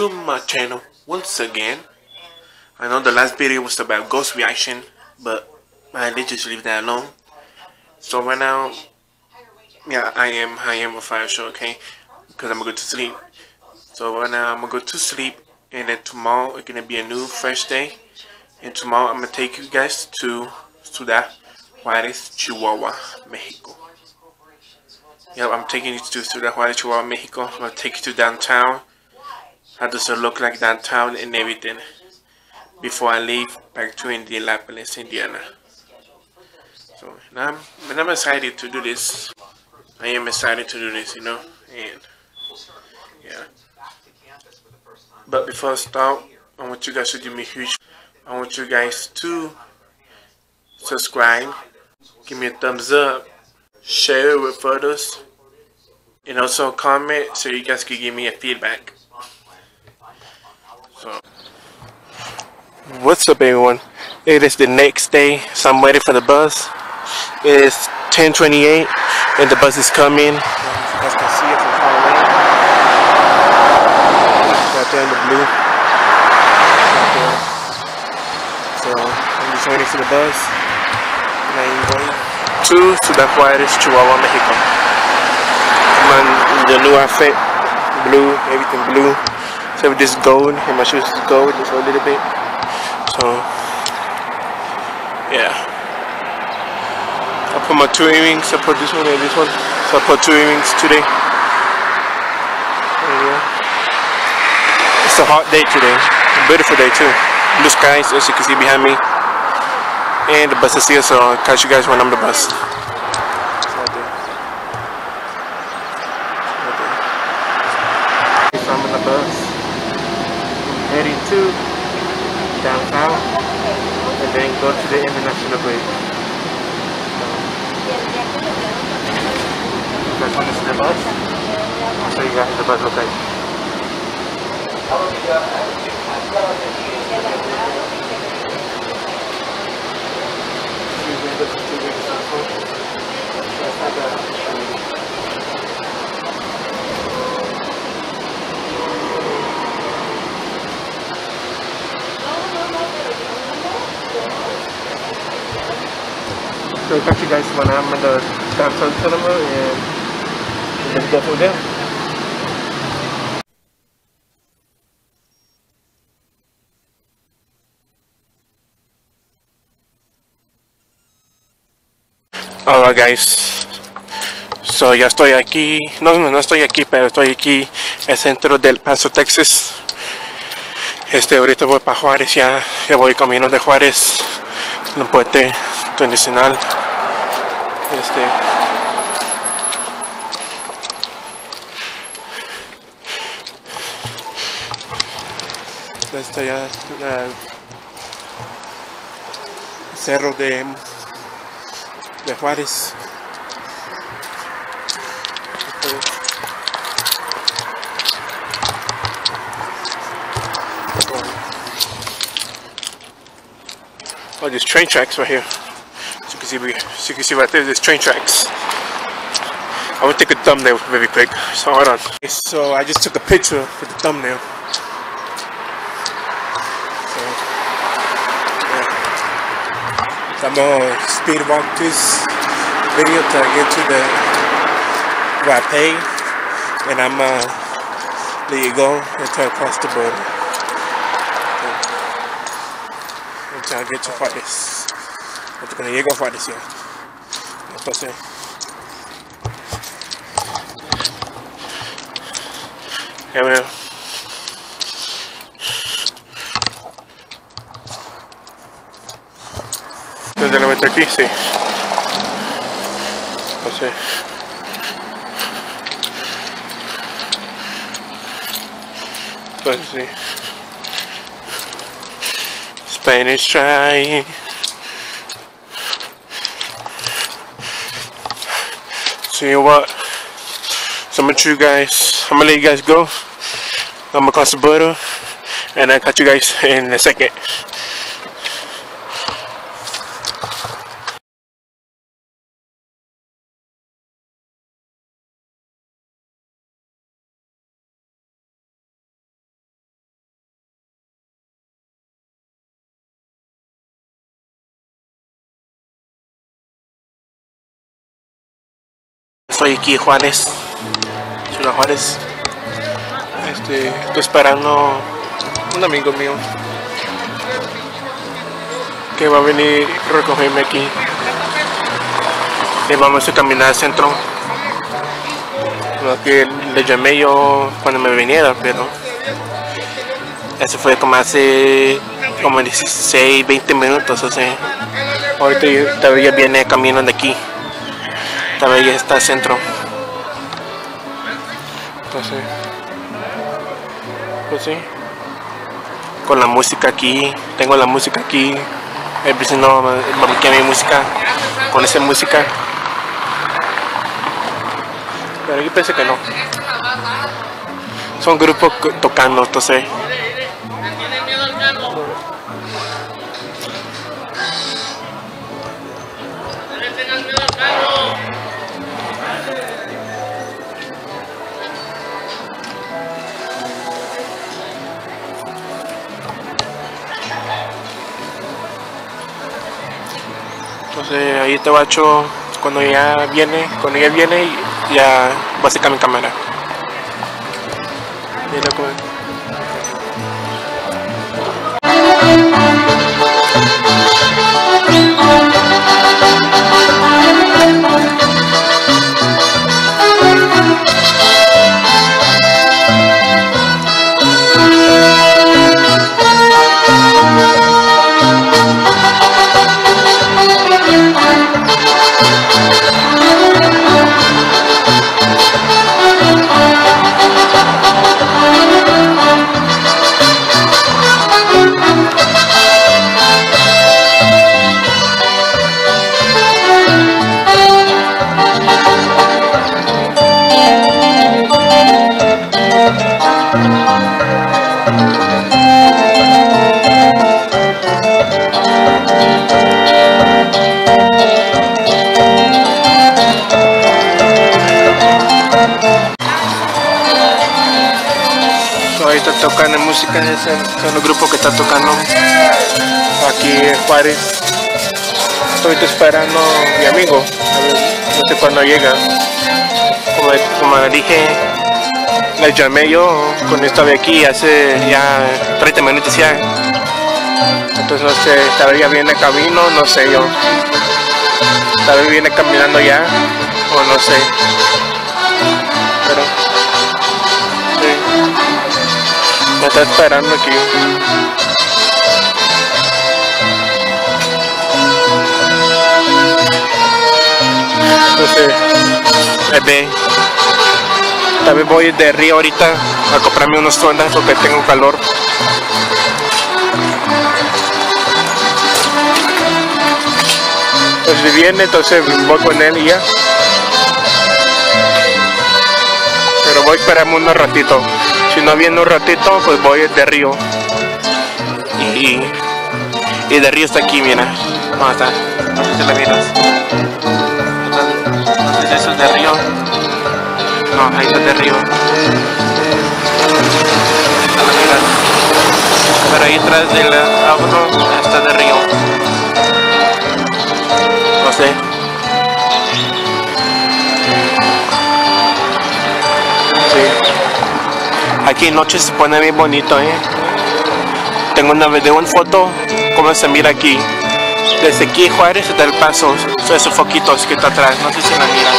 to my uh, channel once again. I know the last video was about ghost reaction, but I did just leave that alone. So right now, yeah, I am, I am a fire show, okay? Because I'm gonna go to sleep. So right now, I'm gonna go to sleep, and then tomorrow it's gonna be a new fresh day. And tomorrow, I'm gonna take you guys to Ciudad Juarez, Chihuahua, Mexico. Yep, I'm taking you to Ciudad Juarez, Chihuahua, Mexico. I'm gonna take you to downtown. How does it look like downtown and everything before I leave back to Indianapolis, Indiana. So and I'm and I'm excited to do this. I am excited to do this, you know, and yeah. But before I start, I want you guys to do me a huge. I want you guys to subscribe, give me a thumbs up, share it with others, and also comment so you guys can give me a feedback. So, what's up, everyone? It is the next day, so I'm waiting for the bus. It is 10:28, and the bus is coming. Guys can see it from far away. Right there in the blue. So I'm just waiting for the bus. And I'm going to Ciudad Juarez, Chihuahua, Mexico. I'm on the new outfit, blue, everything blue. So with this gold, and my shoes is gold just a little bit. So yeah. I put my two earrings, I put this one and this one. So I put two earrings today. It's a hot day today. A beautiful day too. Blue skies as you can see behind me. And the bus is here, so I'll catch you guys when I'm the bus. It's right there. Right there. So I'm in the bus. Heading to downtown and then go to the international bridge. You guys want to the bus? I'll show you guys the bus look like. So catch you guys when I'm in the downtown cinema and let's go from there. Alright guys, so ya estoy aquí, no, no, no estoy aquí, pero estoy aquí el centro del Paso, Texas. Este, ahorita voy para Juárez, ya, ya voy camino de Juárez, el puente tradicional. Este, este ya, la- cerro de de Juárez. Oh, there's train tracks right here. So you can see, so you can see right there, there's train tracks. I to take a thumbnail very quick. So hold on. So I just took a picture for the thumbnail. So, yeah. I'm gonna speed walk this video to get to the where I pay, and I'm uh, let you go until I cross the border. Until I get to Juárez. Cuando llego a Juárez ya. Entonces. Ya veo. Desde la meta aquí, sí. No sé. Pues sí. Spanish trying. So you know what? So I'm gonna you guys. I'm gonna let you guys go. I'm gonna cross the border, and I'll catch you guys in a second. Estoy aquí Juárez, Ciudad Juárez. Este, estoy esperando un amigo mío que va a venir a recogerme aquí. Y vamos a caminar al centro. Que le llamé yo cuando me viniera, pero eso fue como hace como 16, 20 minutos, sea. Ahorita todavía viene camino de aquí. Todavía está al centro. Entonces, pues sí. Con la música aquí, tengo la música aquí. El vecino me mi música con esa música. Pero yo pensé que no. Son grupos tocando, entonces. Ahí te bacho cuando ya viene, cuando ya viene ya va a mi cámara. Mira cómo- tocando música, ese es el grupo que está tocando aquí en Juárez. Estoy esperando a mi amigo, no sé cuándo llega. Como, como le dije, le llamé yo cuando estaba aquí hace ya 30 minutos ya. Entonces no sé, ya viene camino, no sé yo. Tal vez viene caminando ya, o no sé. Pero, Me está esperando aquí. Entonces, eh, ve. Tal vez voy de río ahorita a comprarme unos sondas porque tengo calor. Entonces si viene, entonces voy con él y ya. Pero voy a esperarme unos ratito. Si no viene un ratito, pues voy de río. Y, y de río está aquí, mira. ¿Dónde está? No la miras. Entonces eso es de río. No, ahí está de río. No. Pero ahí atrás del auto está de río. No sé. Aquí en noche se pone bien bonito, ¿eh? Tengo una de una foto, como se mira aquí. Desde aquí Juárez hasta el paso, esos foquitos que está atrás, no sé si la miras.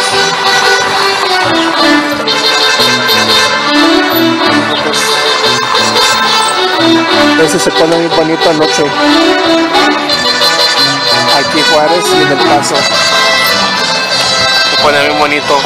Entonces se pone bien bonito anoche. Aquí Juárez y en el paso. Se pone bien bonito.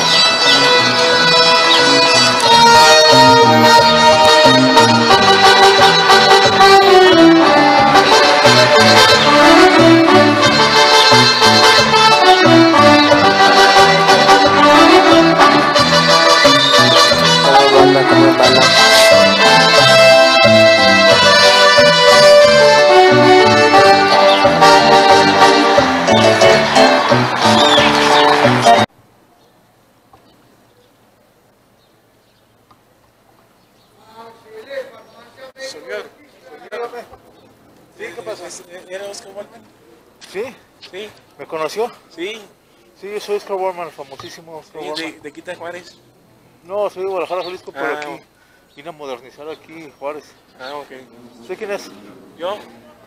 Conoció? sí. Sí, yo soy Oscar Warman, el famosísimo Oscar Sí, Warman. de, de de Juárez. No, soy de Guadalajara, Jalisco, pero Ah. aquí vine a modernizar aquí Juárez. Ah, ok. ¿Usted quién es? Yo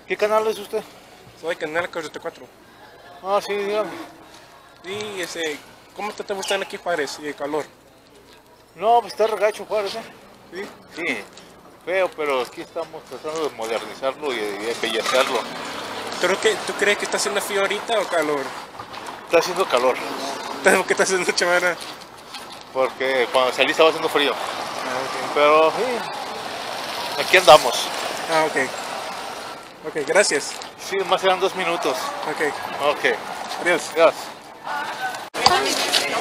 ¿Qué canal es usted? soy Canal 44. Ah, sí, dígame. Sí, ese, ¿cómo te está gustando aquí Juárez y el calor? No, pues está regacho Juárez, ¿eh? Sí. Sí, feo, pero aquí estamos tratando de modernizarlo y de embellecerlo. ¿Pero qué, tú crees que está haciendo frío ahorita o calor? Está haciendo calor, ¿Por qué está haciendo chamara? porque cuando salí estaba haciendo frío. Ah, Pero sí, aquí andamos. Ah, ok. Ok, gracias. Sí, más eran dos minutos. Ok, Ok, adiós. gracias.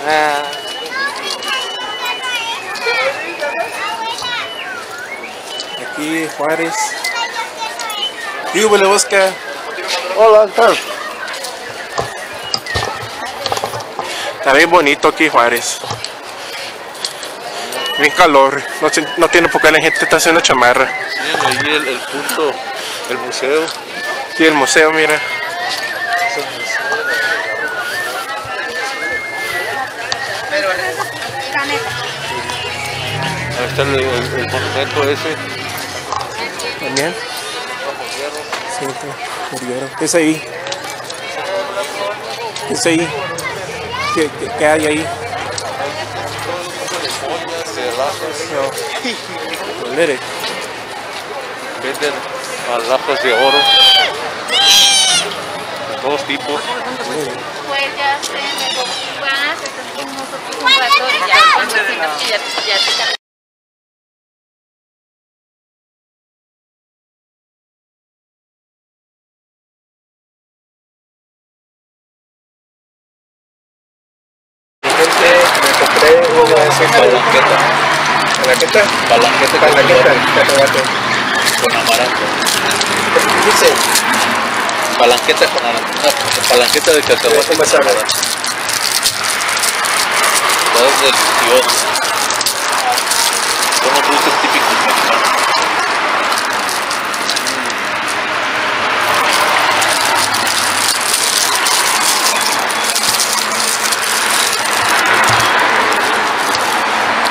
Ah. Aquí Juárez. Huele Oscar. Hola, ¿qué tal? Está bien bonito aquí Juárez. Bien calor. No, no tiene por qué la gente está haciendo chamarra. Sí, ahí el, el punto, el museo. Sí, el museo, mira. Ahí está el, el- el monumento ese. También. Sí, está. Murieron. ¿Qué es ahí? ¿Qué es ahí? ¿Qué, qué- qué hay ahí? No. Venden alhajas de oro. De todos tipos. Pues ya se me un ya ya, ya te cargas. Gente, me compré una de esas Palanqueta. ¿Palanqueta? Palanqueta con amaranto. Dice, Palanqueta con amaranto. Palanqueta de cacahuate ¿Cómo con sabe? amaranto. Todo es delicioso. Son los dulces típicos mexicanos.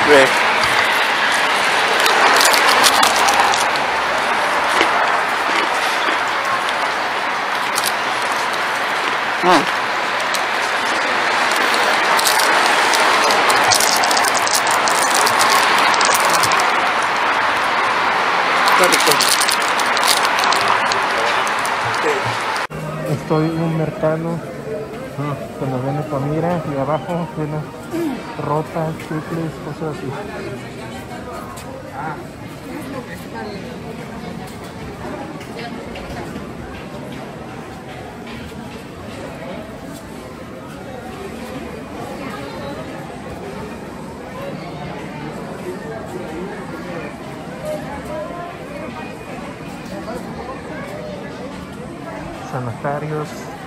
ve. Estoy en un mercado donde venden comida y abajo venden ropa, chicles, cosas así. sanitarios ahí. Entonces, por ahí Son sanitarios. Te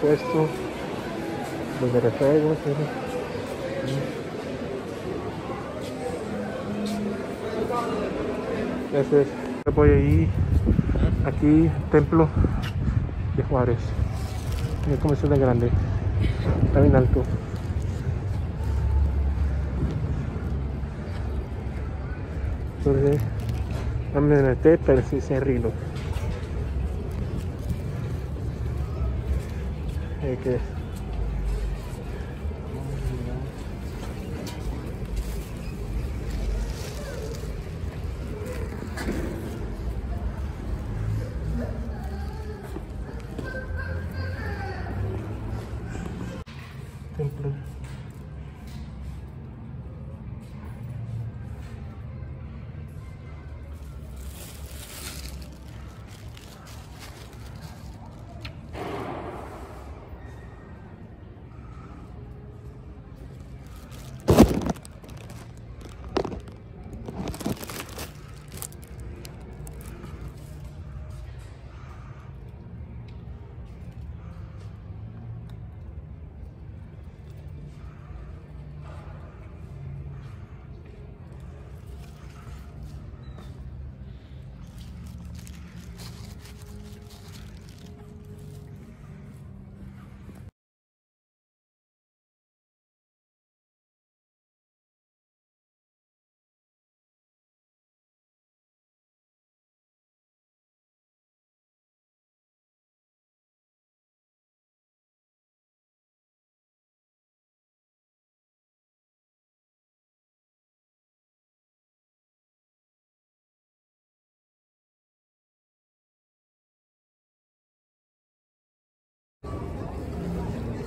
puesto, los de refrescos, Ese es. Voy ahí, aquí, templo de Juárez. Mira cómo es de grande, está bien alto. Entonces, no me metí, pero sí se rilo. Eh,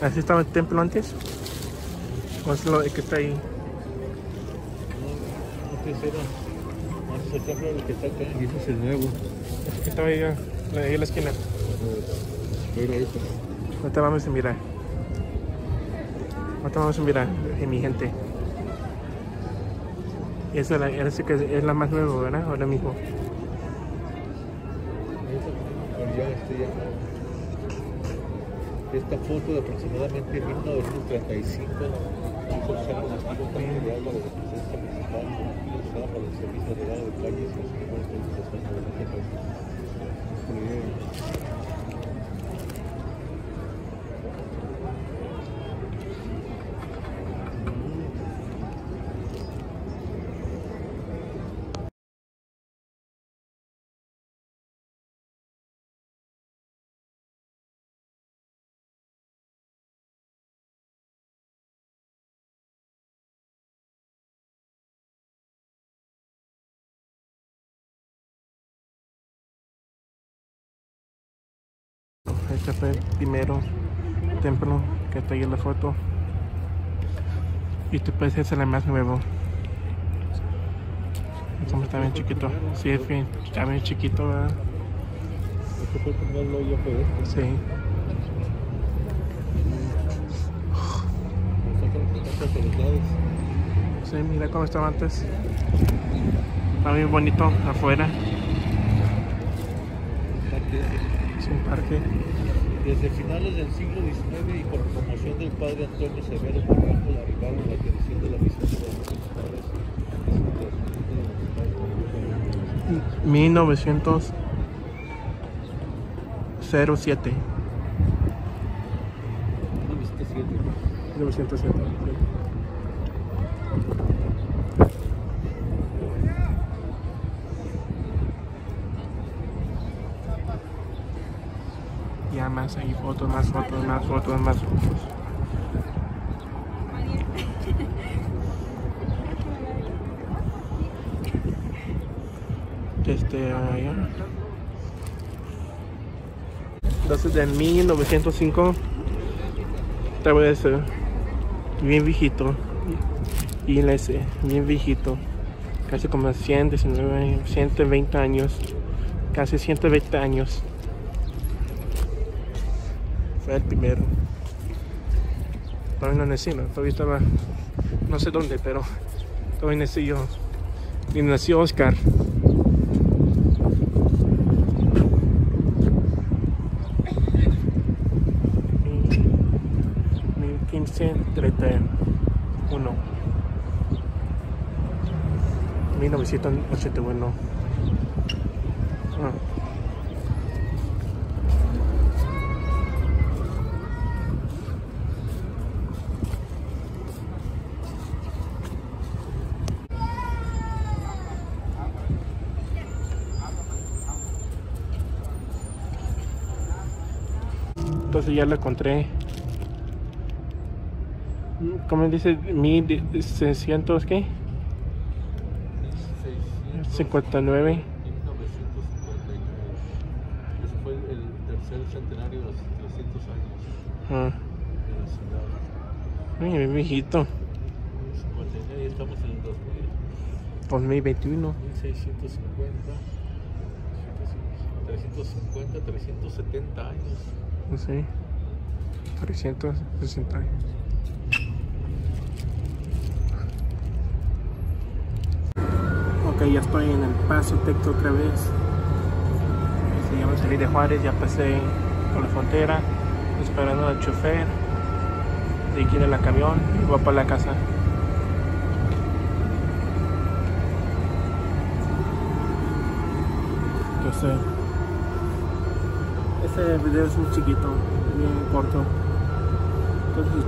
¿Así estaba el templo antes? ¿O es lo que está ahí? No, no sé, era. Antes el templo el que está acá y ese es el nuevo. Es que estaba ahí, ahí en la esquina. Era eso. Ahorita vamos a mirar. Ahorita vamos a mirar, eh, mi gente. Y esa es la, esa que es la más nueva, ¿verdad? Ahora mismo. Pero ya este ya. Esta foto de aproximadamente 1935 hizo de estilo tanto de agua de la presidencia municipal usada para el servicio de lavado de calles y el transporte de la Este fue el primero templo que está ahí en la foto. Y después ese es el más nuevo. Como está bien chiquito. Sí, es bien, está bien chiquito, ¿verdad? Este este. Sí. Sí, mira cómo estaba antes. Está bien bonito afuera. Un parque. Desde finales del siglo XIX y por promoción del padre Antonio Severo la arribaron a la atención de la misión de los municipales. 1907. 1907. sí. Ya más hay fotos, más fotos, más fotos, más fotos. Este, allá. Entonces de 1905 esta vez bien viejito y la ese bien viejito casi como 119 120 años casi 120 años fue el primero no nací ¿no? todavía estaba no sé dónde pero todavía nací yo y nació Oscar y uno 1981 ah. Entonces ya lo encontré. ¿Cómo dice? 1600 qué? 59. 1959. Ese fue el tercer centenario de los 300 años Ah, de la ciudad. ay, mi viejito. 59 y estamos en el 2000. 2021. 1650. 350, 370 años. No sé. 360 años. Ok, ya estoy en el Paso Texto otra vez. Se llama salir de Juárez, ya pasé por la frontera, esperando al chofer. De aquí en el camión y voy para la casa. Entonces, este video es muy chiquito, bien corto. Entonces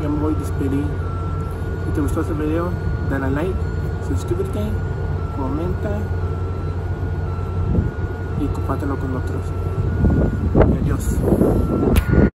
ya me voy a despedir. Si te gustó este video, dale a like, suscríbete, comenta y compártelo con otros. Adiós.